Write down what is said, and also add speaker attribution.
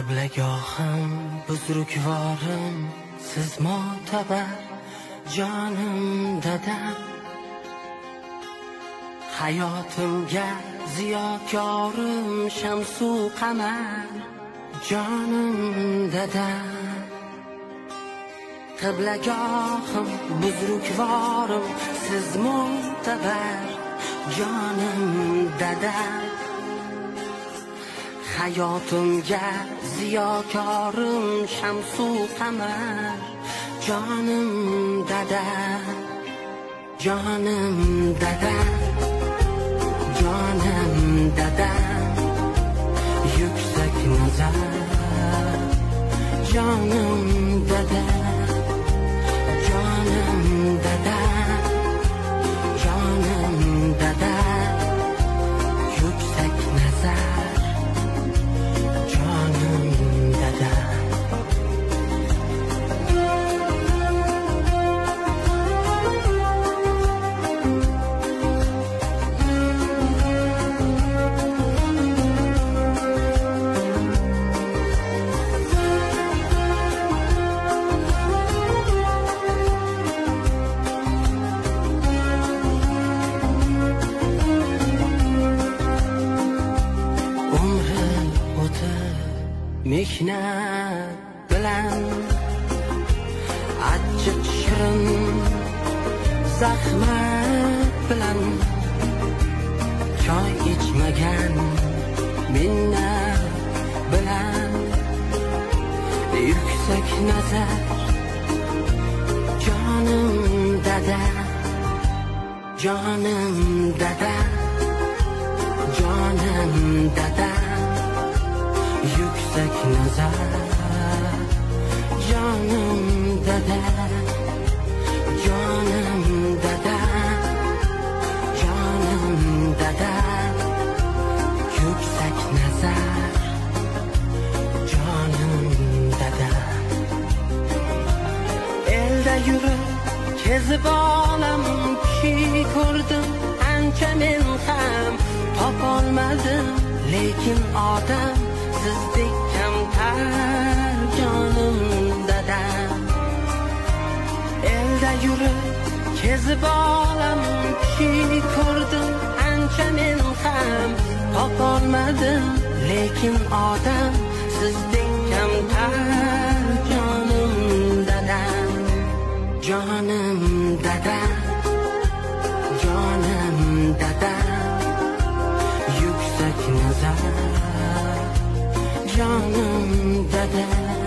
Speaker 1: qiblagohim buzrukvorim siz motabar jonim dadam hayotimga ziyokorim shamsu qamar jonim dadam qiblagohim buzrukvorim siz motabar jonim dadam hayotimga ziyokorim shamsu qamar jonim dada jonim dada jonim dada yuksak nazar jonim dada. Mehnat bilan achchiq shirin zahmat bilan choy ichmagan minnat bilan yuksak nazar jonim dada jonim dada nazar jonim dada jonim dada jonim dada yuksak nazar jonim dada elda yurib kezib olam ki ko'rdim ancha men ham topolmadim lekin odam sizdek kamtar jonim dadam elda yurib kezib olam ki ko'rdim ancha men ham topolmadim lekin odam sizdek kamtar jonim dadam jonim dada jonim dada yuksak nazar. Jonim dada